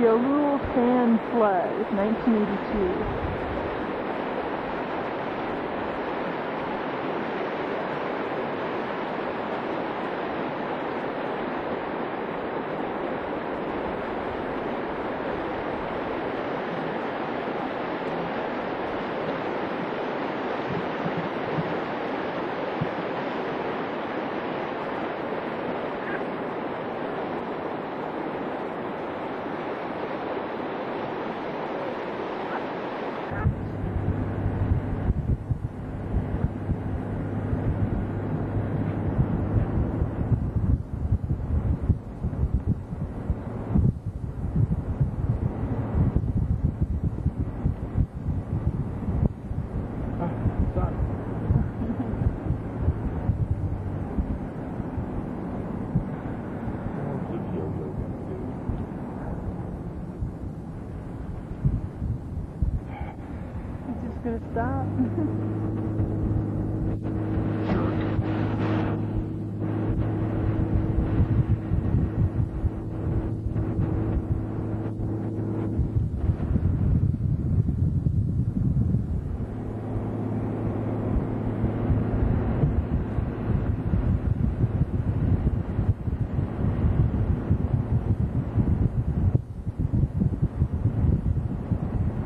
the Alul Fan flood, 1982. Gonna stop.